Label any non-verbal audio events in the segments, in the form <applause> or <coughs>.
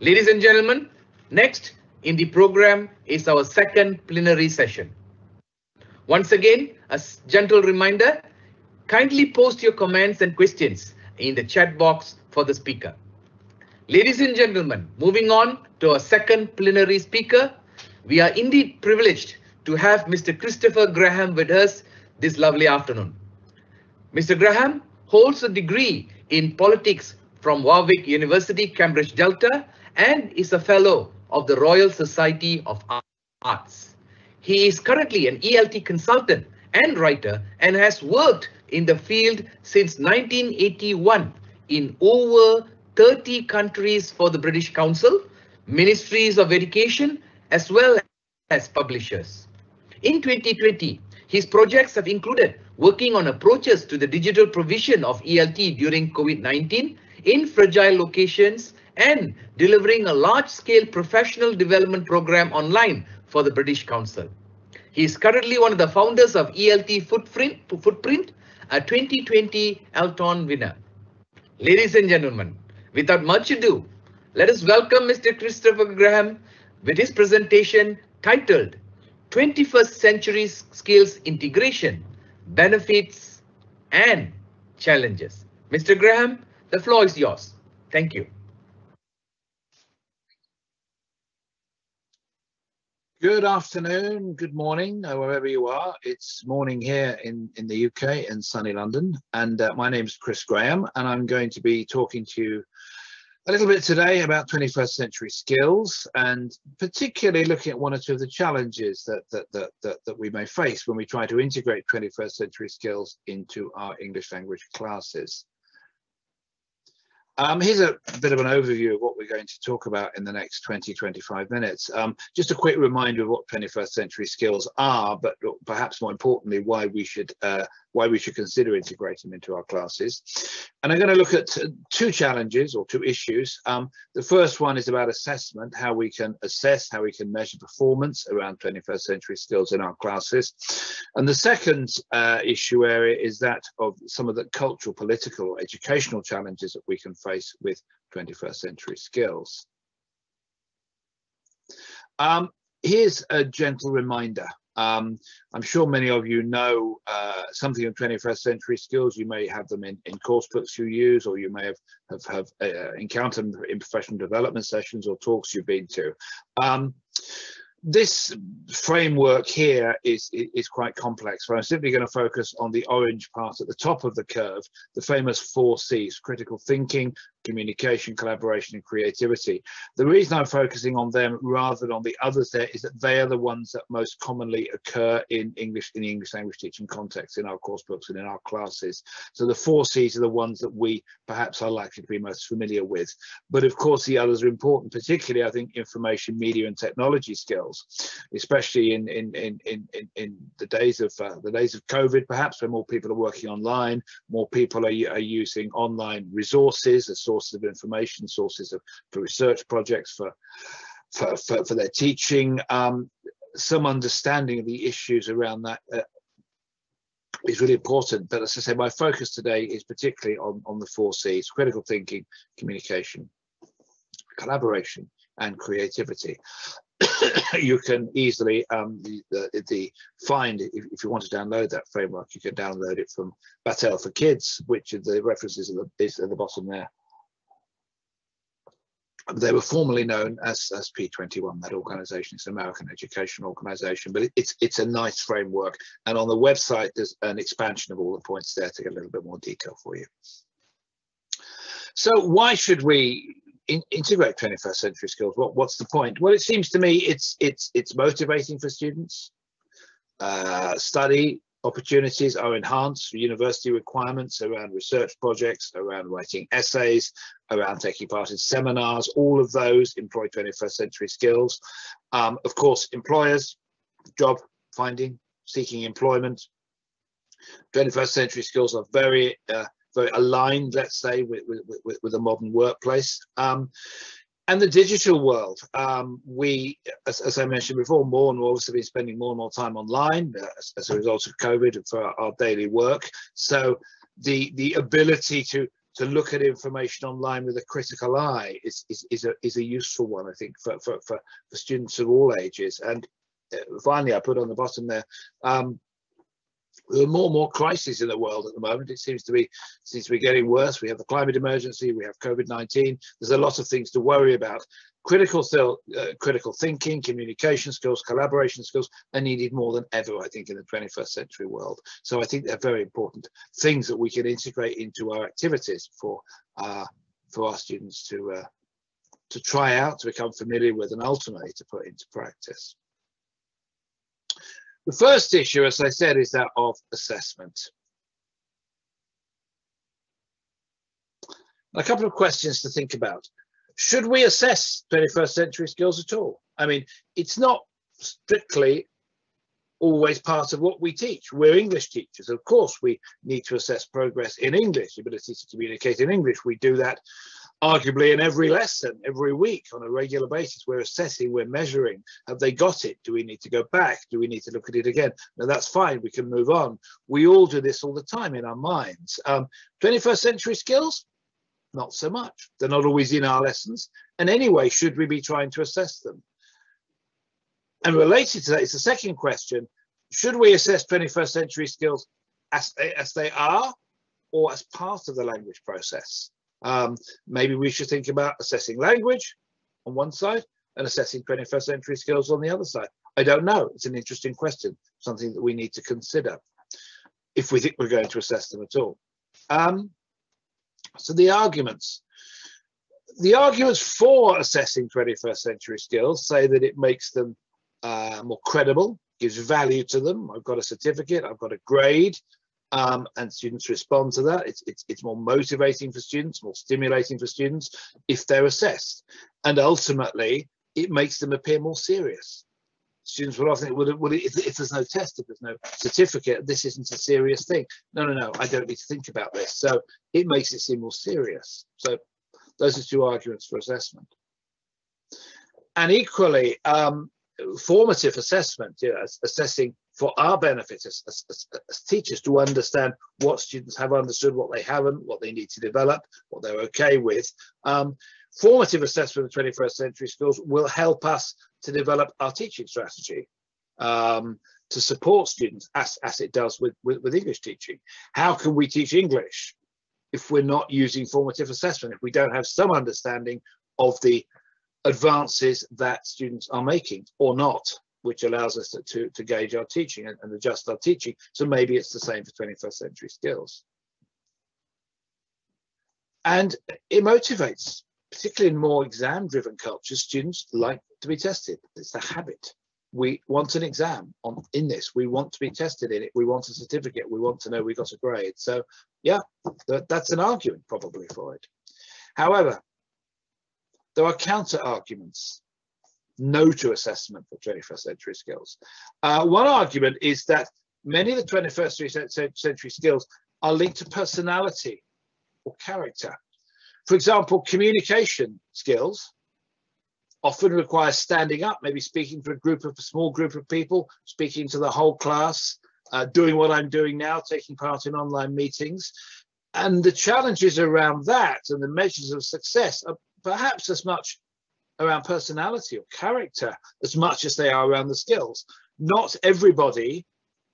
Ladies and gentlemen, next in the program is our second plenary session. Once again, a gentle reminder, kindly post your comments and questions in the chat box for the speaker. Ladies and gentlemen, moving on to our second plenary speaker, we are indeed privileged to have Mr. Christopher Graham with us this lovely afternoon. Mr. Graham holds a degree in politics from Warwick University, Cambridge Delta, and is a fellow of the Royal Society of Arts. He is currently an ELT consultant and writer and has worked in the field since 1981 in over 30 countries for the British Council, ministries of education, as well as publishers. In 2020, his projects have included working on approaches to the digital provision of ELT during COVID-19 in fragile locations and delivering a large-scale professional development program online for the British Council. He is currently one of the founders of ELT Footprint, Footprint a 2020 ELTon winner. Ladies and gentlemen, without much ado, let us welcome Mr. Christopher Graham with his presentation titled 21st Century Skills Integration, Benefits and Challenges. Mr. Graham, the floor is yours. Thank you. Good afternoon, good morning, wherever you are. It's morning here in, in the UK in sunny London. And uh, my name is Chris Graham, and I'm going to be talking to you a little bit today about 21st century skills and particularly looking at one or two of the challenges that, that, that, that, that we may face when we try to integrate 21st century skills into our English language classes. Um, here's a bit of an overview of what we're going to talk about in the next 20, 25 minutes. Um, just a quick reminder of what 21st century skills are, but perhaps more importantly, why we should uh, why we should consider integrating them into our classes. And I'm going to look at two challenges or two issues. Um, the first one is about assessment, how we can assess, how we can measure performance around 21st century skills in our classes. And the second uh, issue area is that of some of the cultural, political, or educational challenges that we can face with 21st century skills. Um, here's a gentle reminder um, I'm sure many of you know uh, something of 21st century skills. You may have them in, in course books you use, or you may have, have, have uh, encountered them in professional development sessions or talks you've been to. Um, this framework here is, is quite complex. but I'm simply going to focus on the orange part at the top of the curve, the famous four C's, critical thinking, communication, collaboration, and creativity. The reason I'm focusing on them rather than on the others there is that they are the ones that most commonly occur in English, in the English language teaching context, in our course books and in our classes. So the four C's are the ones that we perhaps are likely to be most familiar with. But of course, the others are important, particularly, I think, information, media, and technology skills, especially in in in in in, in the days of uh, the days of COVID, perhaps, where more people are working online, more people are, are using online resources as sources of information, sources of for research projects, for for, for, for their teaching, um, some understanding of the issues around that uh, is really important. But as I say, my focus today is particularly on, on the four C's, critical thinking, communication, collaboration, and creativity. <coughs> you can easily um, the, the, the find if, if, you want to download that framework, you can download it from Battelle for Kids, which the references are the, is at the bottom there they were formerly known as, as P21, that organization. It's an American education organization, but it, it's it's a nice framework. And on the website, there's an expansion of all the points there to get a little bit more detail for you. So why should we in, integrate 21st century skills? What, what's the point? Well, it seems to me it's it's it's motivating for students. Uh, study opportunities are enhanced for university requirements around research projects, around writing essays, around taking part in seminars, all of those employ 21st century skills. Um, of course, employers, job finding, seeking employment, 21st century skills are very, uh, very aligned, let's say, with, with, with, a modern workplace. Um, and the digital world. Um, we, as, as, I mentioned before, more and more have been spending more and more time online uh, as, as, a result of COVID for our, our, daily work. So the the ability to to look at information online with a critical eye is, is, is, a, is a useful one, I think, for, for, for, for students of all ages. And uh, finally, I put on the bottom there, um, there are more and more crises in the world at the moment. It seems to be seems to be getting worse. We have the climate emergency. We have COVID-19. There's a lot of things to worry about. Critical, uh, critical thinking, communication skills, collaboration skills are needed more than ever, I think, in the 21st century world. So I think they're very important things that we can integrate into our activities for uh, for our students to uh, to try out, to become familiar with, and ultimately to put into practice. The first issue, as I said, is that of assessment. A couple of questions to think about. Should we assess 21st century skills at all? I mean, it's not strictly always part of what we teach. We're English teachers. Of course, we need to assess progress in English, ability to communicate in English. We do that arguably in every lesson, every week on a regular basis. We're assessing, we're measuring. Have they got it? Do we need to go back? Do we need to look at it again? Now that's fine, we can move on. We all do this all the time in our minds. Um, 21st century skills? Not so much. They're not always in our lessons. And anyway, should we be trying to assess them? And related to that is the second question, should we assess 21st century skills as, as they are or as part of the language process? Um, maybe we should think about assessing language on one side and assessing 21st century skills on the other side. I don't know. It's an interesting question, something that we need to consider if we think we're going to assess them at all. Um, so the arguments. The arguments for assessing 21st century skills say that it makes them uh, more credible, gives value to them. I've got a certificate, I've got a grade, um, and students respond to that. It's, it's, it's more motivating for students, more stimulating for students if they're assessed. And ultimately, it makes them appear more serious. Students will often think, well, well if, if, there's no test, if there's no certificate, this isn't a serious thing. No, no, no, I don't need to think about this. So it makes it seem more serious. So those are two arguments for assessment. And equally, um, formative assessment, you know, assessing for our benefit as, as, as, teachers to understand what students have understood, what they haven't, what they need to develop, what they're okay with. Um, formative assessment of 21st century skills will help us to develop our teaching strategy um, to support students as, as it does with, with, with English teaching. How can we teach English if we're not using formative assessment, if we don't have some understanding of the advances that students are making or not? which allows us to, to, to gauge our teaching and, and adjust our teaching. So maybe it's the same for 21st century skills. And it motivates, particularly in more exam driven cultures, students like to be tested. It's a habit. We want an exam on in this. We want to be tested in it. We want a certificate. We want to know we got a grade. So yeah, that, that's an argument probably for it. However, there are counter arguments no to assessment for 21st century skills. Uh, one argument is that many of the 21st century skills are linked to personality or character. For example, communication skills often require standing up, maybe speaking to a group of a small group of people, speaking to the whole class, uh, doing what I'm doing now, taking part in online meetings. And the challenges around that and the measures of success are perhaps as much around personality or character as much as they are around the skills. Not everybody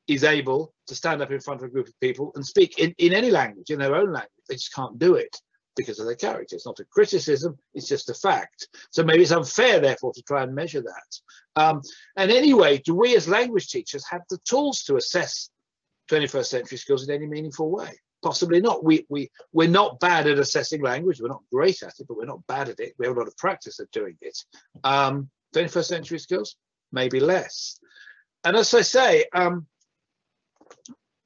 is able to stand up in front of a group of people and speak in, in any language, in their own language. They just can't do it because of their character. It's not a criticism, it's just a fact. So maybe it's unfair, therefore, to try and measure that. Um, and anyway, do we as language teachers have the tools to assess 21st century skills in any meaningful way? Possibly not. We, we, we're not bad at assessing language. We're not great at it, but we're not bad at it. We have a lot of practice at doing it. Um, 21st century skills, maybe less. And as I say, um,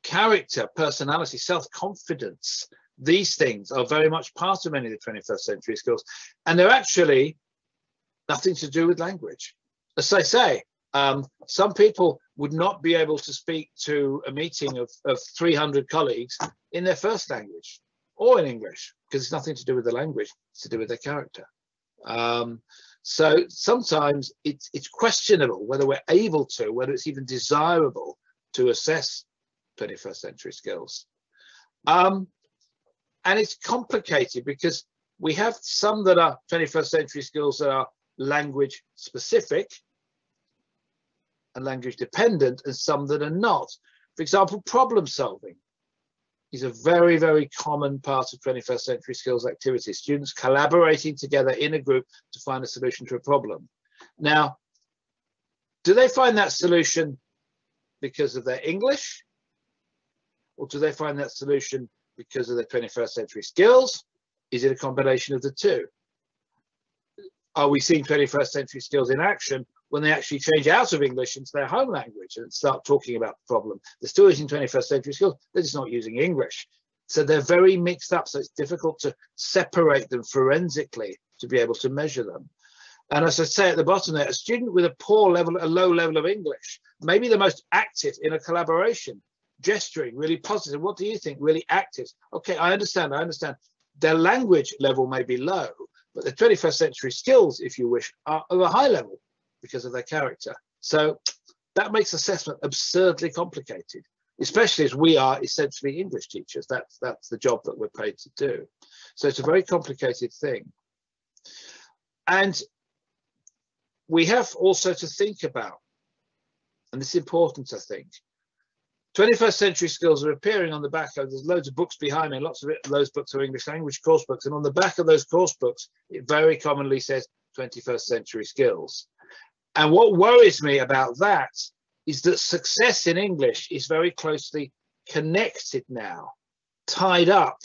character, personality, self-confidence, these things are very much part of many of the 21st century skills. And they're actually nothing to do with language. As I say, um, some people would not be able to speak to a meeting of, of 300 colleagues in their first language or in English because it's nothing to do with the language, it's to do with their character. Um, so sometimes it's, it's questionable whether we're able to, whether it's even desirable to assess 21st century skills. Um, and it's complicated because we have some that are 21st century skills that are language specific and language dependent and some that are not. For example, problem solving is a very, very common part of 21st century skills activities. Students collaborating together in a group to find a solution to a problem. Now, do they find that solution because of their English? Or do they find that solution because of their 21st century skills? Is it a combination of the two? Are we seeing 21st century skills in action when they actually change out of English into their home language and start talking about the problem? They're still using 21st century skills, they're just not using English. So they're very mixed up, so it's difficult to separate them forensically to be able to measure them. And as I say at the bottom there, a student with a poor level, a low level of English, maybe the most active in a collaboration, gesturing, really positive. What do you think? Really active. Okay, I understand, I understand. Their language level may be low, but the 21st century skills, if you wish, are of a high level because of their character. So that makes assessment absurdly complicated, especially as we are essentially English teachers. That's that's the job that we're paid to do. So it's a very complicated thing. And we have also to think about, and this is important, I think, 21st century skills are appearing on the back of there's loads of books behind me lots of it, those books are english language course books and on the back of those course books it very commonly says 21st century skills. And what worries me about that is that success in english is very closely connected now tied up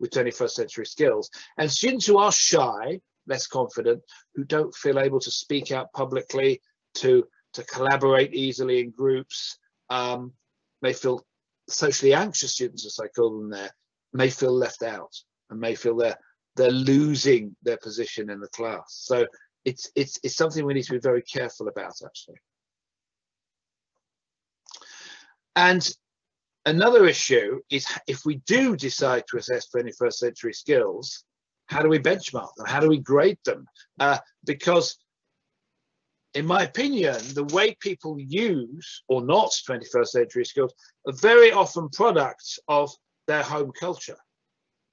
with 21st century skills. And students who are shy less confident who don't feel able to speak out publicly to to collaborate easily in groups um, may feel socially anxious students, as I call them there, may feel left out and may feel they're they're losing their position in the class. So it's it's it's something we need to be very careful about actually. And another issue is if we do decide to assess 21st century skills, how do we benchmark them? How do we grade them? Uh, because in my opinion, the way people use or not 21st century skills are very often products of their home culture.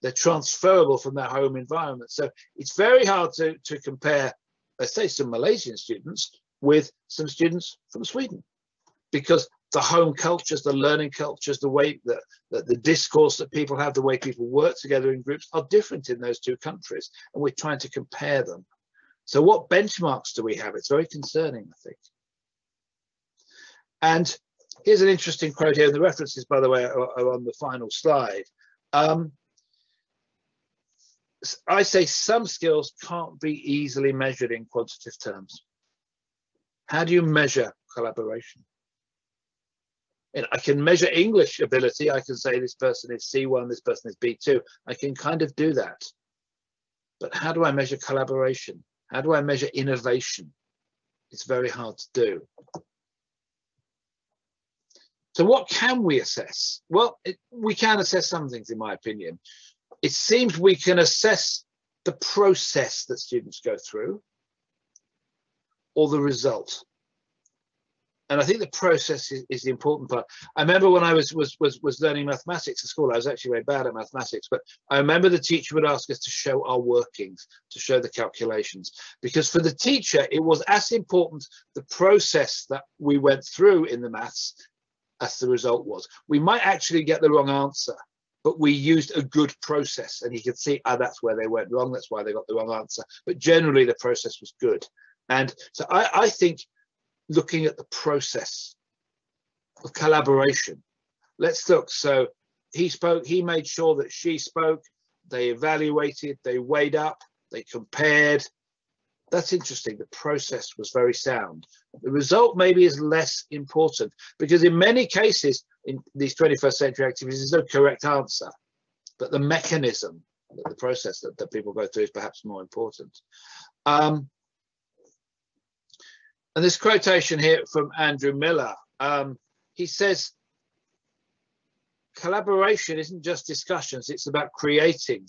They're transferable from their home environment. So it's very hard to, to compare, let's say, some Malaysian students with some students from Sweden because the home cultures, the learning cultures, the way that, that the discourse that people have, the way people work together in groups are different in those two countries. And we're trying to compare them. So what benchmarks do we have? It's very concerning, I think. And here's an interesting quote here. And the references, by the way, are, are on the final slide. Um, I say some skills can't be easily measured in quantitative terms. How do you measure collaboration? And I can measure English ability. I can say this person is C1, this person is B2. I can kind of do that. But how do I measure collaboration? How do I measure innovation? It's very hard to do. So what can we assess? Well, it, we can assess some things, in my opinion. It seems we can assess the process that students go through or the result and I think the process is, is, the important part. I remember when I was, was was was learning mathematics at school, I was actually very bad at mathematics, but I remember the teacher would ask us to show our workings, to show the calculations, because for the teacher it was as important the process that we went through in the maths as the result was. We might actually get the wrong answer, but we used a good process, and he could see, ah, that's where they went wrong. That's why they got the wrong answer. But generally, the process was good, and so I, I think looking at the process of collaboration. Let's look. So he spoke, he made sure that she spoke, they evaluated, they weighed up, they compared. That's interesting. The process was very sound. The result maybe is less important because in many cases in these 21st century activities, there's no correct answer, but the mechanism, the process that, that people go through is perhaps more important. Um, and this quotation here from Andrew Miller, um, he says, collaboration isn't just discussions, it's about creating,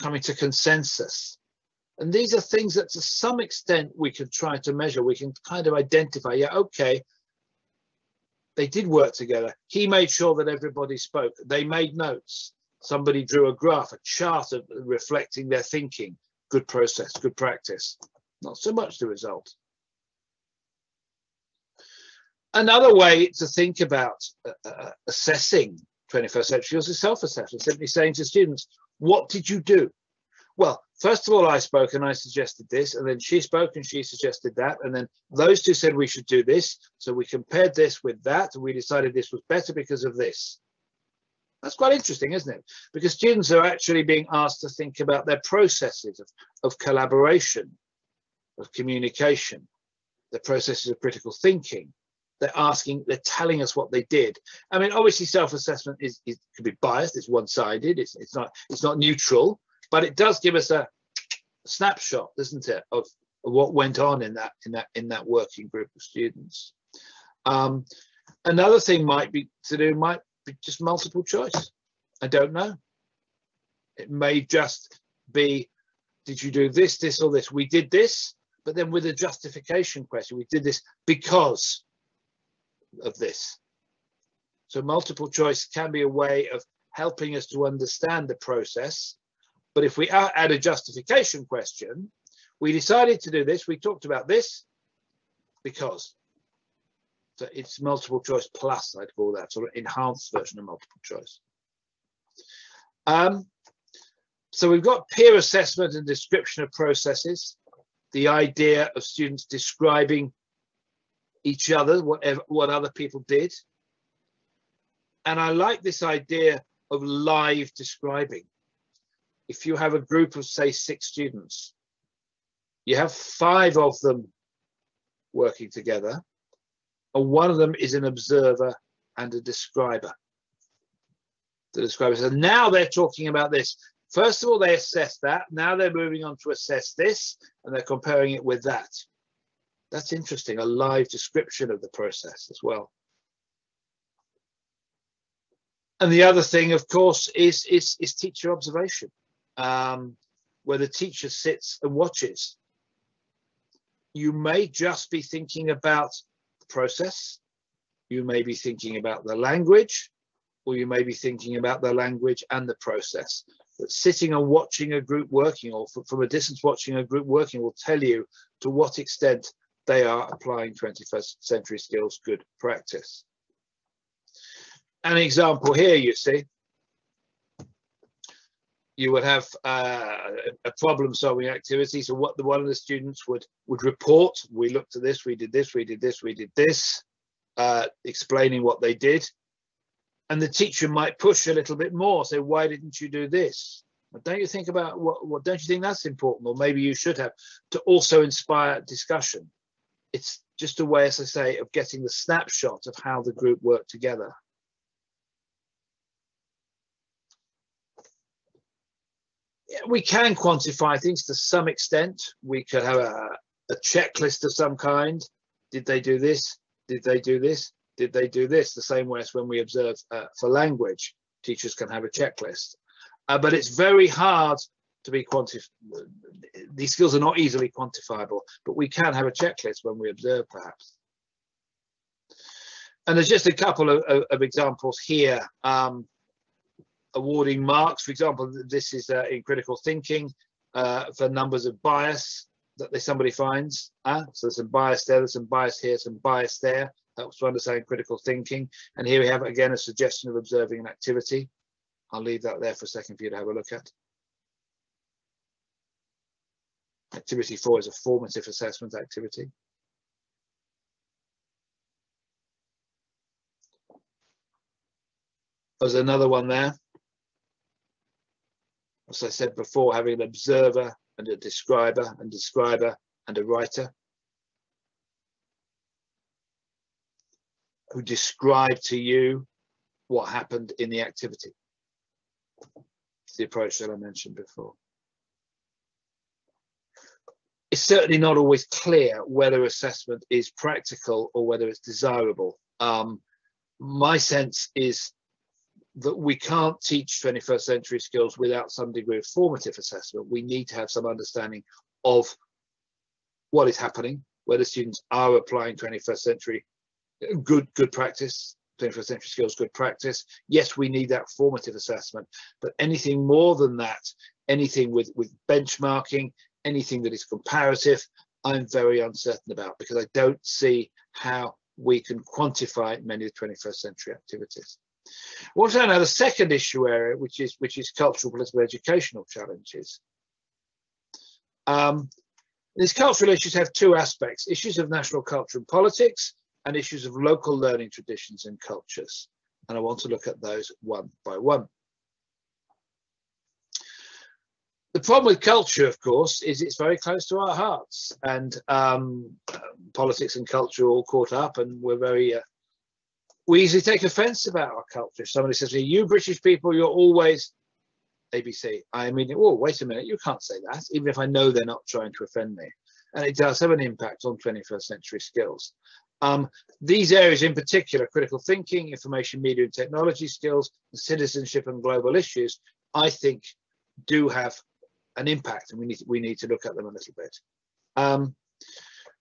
coming to consensus. And these are things that to some extent we can try to measure. We can kind of identify, yeah, okay, they did work together. He made sure that everybody spoke. They made notes. Somebody drew a graph, a chart of reflecting their thinking. Good process, good practice. Not so much the result. Another way to think about uh, uh assessing 21st century is self-assessment, simply saying to students, what did you do? Well, first of all, I spoke and I suggested this, and then she spoke and she suggested that, and then those two said we should do this. So we compared this with that, and we decided this was better because of this. That's quite interesting, isn't it? Because students are actually being asked to think about their processes of, of collaboration, of communication, the processes of critical thinking, they're asking, they're telling us what they did. I mean, obviously, self-assessment is, is could be biased. It's one-sided. It's it's not it's not neutral, but it does give us a snapshot, doesn't it, of, what went on in that in that in that working group of students. Um, another thing might be to do might be just multiple choice. I don't know. It may just be, did you do this, this, or this? We did this, but then with a justification question, we did this because of this. So multiple choice can be a way of helping us to understand the process. But if we add a justification question, we decided to do this, we talked about this because. So it's multiple choice plus, I'd call that, sort of enhanced version of multiple choice. Um, so we've got peer assessment and description of processes, the idea of students describing each other, whatever what other people did. And I like this idea of live describing. If you have a group of say six students, you have five of them working together, and one of them is an observer and a describer. The describer. So now they're talking about this. First of all, they assess that. Now they're moving on to assess this, and they're comparing it with that. That's interesting, a live description of the process as well. And the other thing, of course, is, is, is teacher observation, um, where the teacher sits and watches. You may just be thinking about the process, you may be thinking about the language, or you may be thinking about the language and the process. But sitting and watching a group working, or from a distance watching a group working, will tell you to what extent they are applying 21st century skills good practice. An example here, you see, you would have uh, a problem solving activity. So what the one of the students would would report, we looked at this, we did this, we did this, we did this, uh, explaining what they did. And the teacher might push a little bit more, say, why didn't you do this? don't you think about what, what don't you think that's important? Or maybe you should have to also inspire discussion it's just a way, as I say, of getting the snapshot of how the group worked together. We can quantify things to some extent. We could have a, a checklist of some kind. Did they do this? Did they do this? Did they do this? The same way as when we observe uh, for language, teachers can have a checklist. Uh, but it's very hard to be quantified. These skills are not easily quantifiable, but we can have a checklist when we observe perhaps. And there's just a couple of, of, of examples here. Um, awarding marks, for example, this is uh, in critical thinking uh, for numbers of bias that somebody finds. Uh, so there's some bias there, there's some bias here, some bias there. Helps to understand critical thinking. And here we have again a suggestion of observing an activity. I'll leave that there for a second for you to have a look at. Activity four is a formative assessment activity. There's another one there. As I said before, having an observer and a describer and describer and a writer who describe to you what happened in the activity. It's the approach that I mentioned before it's certainly not always clear whether assessment is practical or whether it's desirable. Um, my sense is that we can't teach 21st century skills without some degree of formative assessment. We need to have some understanding of what is happening, whether students are applying 21st century good good practice, 21st century skills good practice. Yes, we need that formative assessment, but anything more than that, anything with, with benchmarking, anything that is comparative, I'm very uncertain about because I don't see how we can quantify many of the 21st century activities. Also now the second issue area, which is which is cultural, political, educational challenges. Um, these cultural issues have two aspects, issues of national culture and politics and issues of local learning traditions and cultures. And I want to look at those one by one. The problem with culture, of course, is it's very close to our hearts and um, politics and culture are all caught up and we're very, uh, we easily take offense about our culture. If somebody says, you British people, you're always ABC. I mean, oh, wait a minute, you can't say that, even if I know they're not trying to offend me. And it does have an impact on 21st century skills. Um, these areas in particular, critical thinking, information media and technology skills, citizenship and global issues, I think do have an impact and we need, we need to look at them a little bit. Um,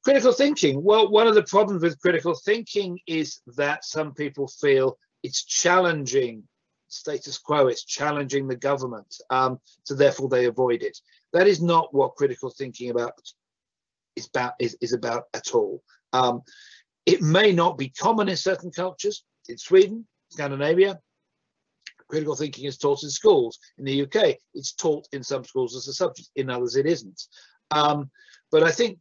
critical thinking, well, one of the problems with critical thinking is that some people feel it's challenging status quo, it's challenging the government, um, so therefore they avoid it. That is not what critical thinking about is about is, is about at all. Um, it may not be common in certain cultures. In Sweden, Scandinavia, critical thinking is taught in schools. In the UK, it's taught in some schools as a subject. In others, it isn't. Um, but I think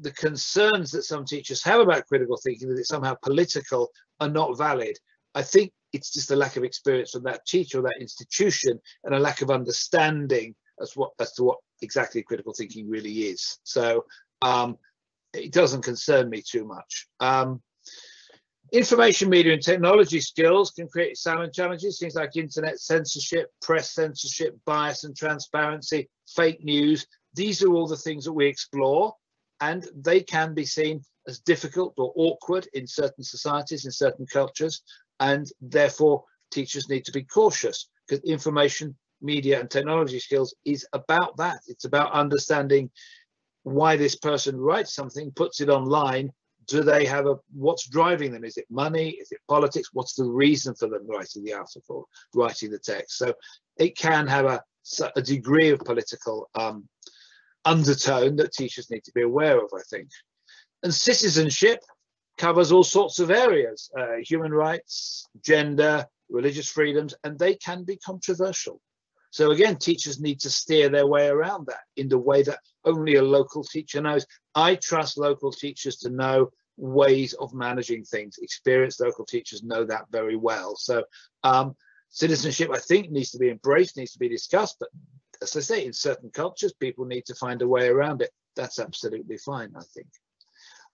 the concerns that some teachers have about critical thinking, that it's somehow political, are not valid. I think it's just a lack of experience from that teacher or that institution and a lack of understanding as what as to what exactly critical thinking really is. So um, it doesn't concern me too much. Um, information media and technology skills can create silent challenges, things like internet censorship, press censorship, bias and transparency, fake news. These are all the things that we explore and they can be seen as difficult or awkward in certain societies, in certain cultures and therefore teachers need to be cautious because information media and technology skills is about that it's about understanding why this person writes something puts it online do they have a what's driving them? Is it money? Is it politics? What's the reason for them writing the article writing the text? So it can have a, a degree of political um, undertone that teachers need to be aware of i think. And citizenship covers all sorts of areas, uh, human rights, gender, religious freedoms, and they can be controversial. So again, teachers need to steer their way around that in the way that only a local teacher knows. I trust local teachers to know ways of managing things. Experienced local teachers know that very well. So um, citizenship, I think, needs to be embraced, needs to be discussed. But as I say, in certain cultures, people need to find a way around it. That's absolutely fine, I think.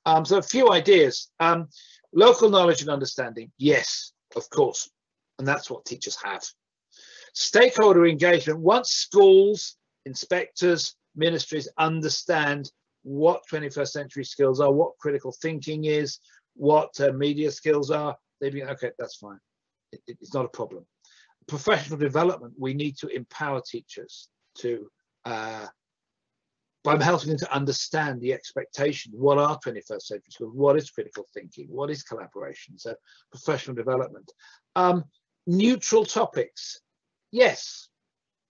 Um, so a few ideas. Um, local knowledge and understanding, yes, of course, and that's what teachers have. Stakeholder engagement, once schools, inspectors, ministries understand what 21st century skills are, what critical thinking is, what uh, media skills are, they'd be, okay, that's fine. It, it's not a problem. Professional development, we need to empower teachers to uh, by helping them to understand the expectations. What are 21st century skills? What is critical thinking? What is collaboration? So professional development. Um, neutral topics. Yes,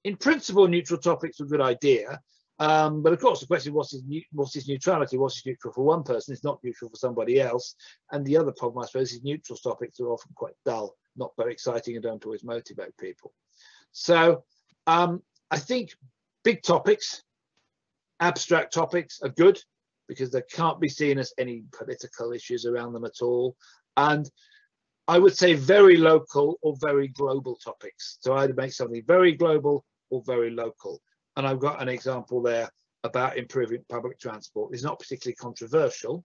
in principle, neutral topics are a good idea. Um, but of course, the question what is what is neutrality? What is neutral for one person is not neutral for somebody else. And the other problem, I suppose, is neutral topics are often quite dull, not very exciting, and don't always motivate people. So um, I think big topics, abstract topics are good because they can't be seen as any political issues around them at all. And I would say very local or very global topics. So either make something very global or very local. And I've got an example there about improving public transport. It's not particularly controversial,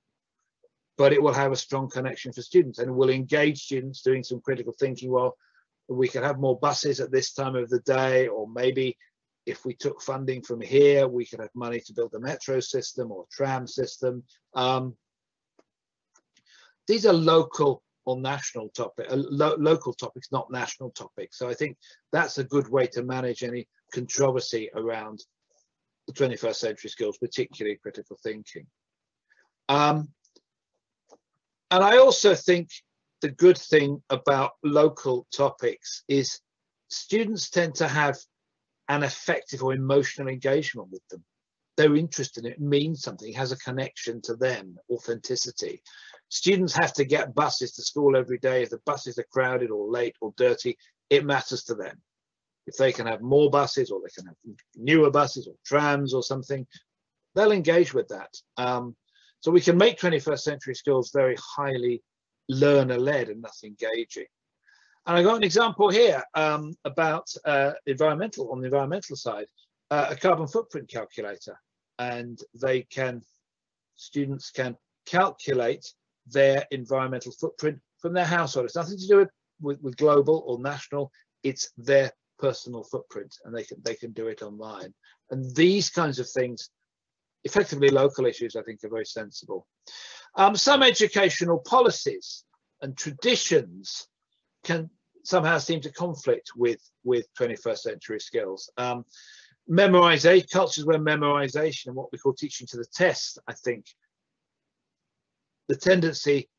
but it will have a strong connection for students and will engage students doing some critical thinking. Well, we could have more buses at this time of the day, or maybe if we took funding from here, we could have money to build a metro system or tram system. Um, these are local or national topic, uh, lo local topics, not national topics. So I think that's a good way to manage any controversy around the 21st century skills, particularly critical thinking. Um, and I also think the good thing about local topics is students tend to have an effective or emotional engagement with them. They're interested in it, means something, it has a connection to them, authenticity. Students have to get buses to school every day. If the buses are crowded or late or dirty, it matters to them. If they can have more buses or they can have newer buses or trams or something, they'll engage with that. Um, so we can make 21st century skills very highly learner-led and thus engaging. And I got an example here um, about uh, environmental, on the environmental side, uh, a carbon footprint calculator. And they can, students can calculate their environmental footprint from their household. It's nothing to do with, with, with global or national, it's their personal footprint and they can they can do it online. And these kinds of things, effectively local issues, I think are very sensible. Um, some educational policies and traditions can somehow seem to conflict with with 21st century skills. Um, memorization, cultures where memorization and what we call teaching to the test, I think the tendency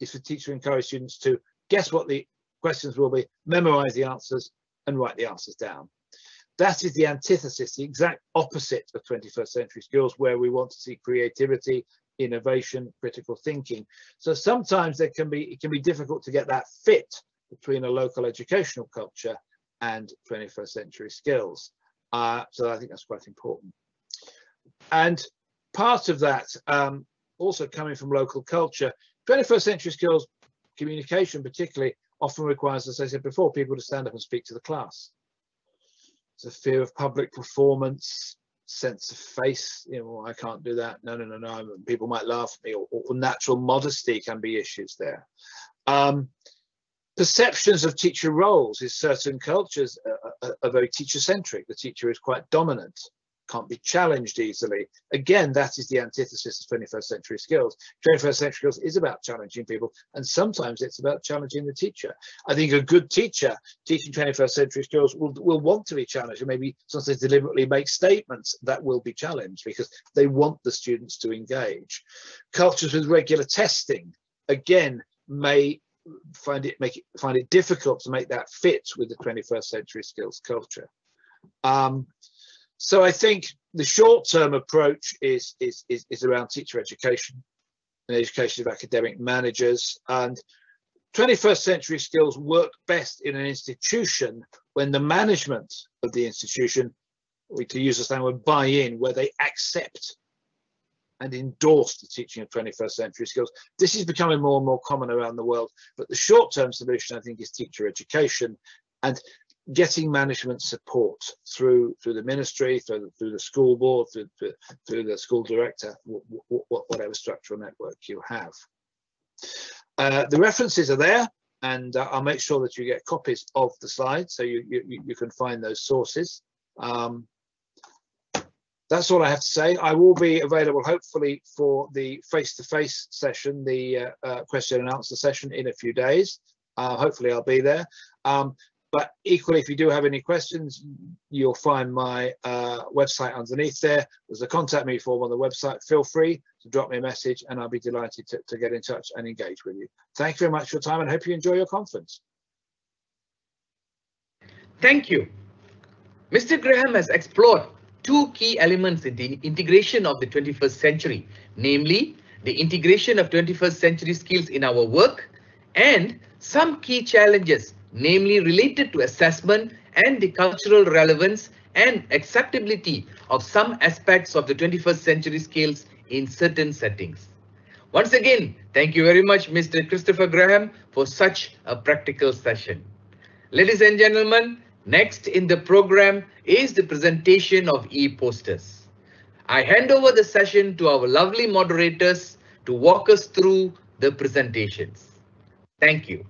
is for teachers to encourage students to guess what the questions will be, memorize the answers and write the answers down. That is the antithesis, the exact opposite of 21st century skills where we want to see creativity, innovation, critical thinking. So sometimes there can be, it can be difficult to get that fit between a local educational culture and 21st century skills. Uh, so I think that's quite important. And part of that um, also coming from local culture. 21st century skills, communication particularly, often requires, as I said before, people to stand up and speak to the class. It's a fear of public performance, sense of face, you know, I can't do that. No, no, no, no. People might laugh at me, or, or natural modesty can be issues there. Um, perceptions of teacher roles is certain cultures are, are, are very teacher centric. The teacher is quite dominant can't be challenged easily. Again, that is the antithesis of 21st century skills. 21st century skills is about challenging people, and sometimes it's about challenging the teacher. I think a good teacher teaching 21st century skills will, will want to be challenged and maybe sometimes deliberately make statements that will be challenged because they want the students to engage. Cultures with regular testing, again, may find it make it find it difficult to make that fit with the 21st century skills culture. Um, so I think the short-term approach is, is, is, is around teacher education and education of academic managers. And 21st century skills work best in an institution when the management of the institution, we to use the slang word, buy in, where they accept and endorse the teaching of 21st century skills. This is becoming more and more common around the world, but the short-term solution, I think, is teacher education. And getting management support through through the ministry, through through the school board, through through, through the school director, whatever structural network you have. Uh, the references are there, and uh, I'll make sure that you get copies of the slides so you you, you can find those sources. Um, that's all I have to say. I will be available hopefully for the face-to-face -face session, the uh, uh, question and answer session in a few days. Uh, hopefully I'll be there. Um, but equally, if you do have any questions, you'll find my uh, website underneath there. There's a contact me form on the website. Feel free to drop me a message and I'll be delighted to, to get in touch and engage with you. Thank you very much for your time and hope you enjoy your conference. Thank you. Mr. Graham has explored two key elements in the integration of the 21st century, namely the integration of 21st century skills in our work and some key challenges namely related to assessment and the cultural relevance and acceptability of some aspects of the 21st century skills in certain settings. Once again, thank you very much, Mr. Christopher Graham, for such a practical session. Ladies and gentlemen, next in the program is the presentation of e-posters. I hand over the session to our lovely moderators to walk us through the presentations. Thank you.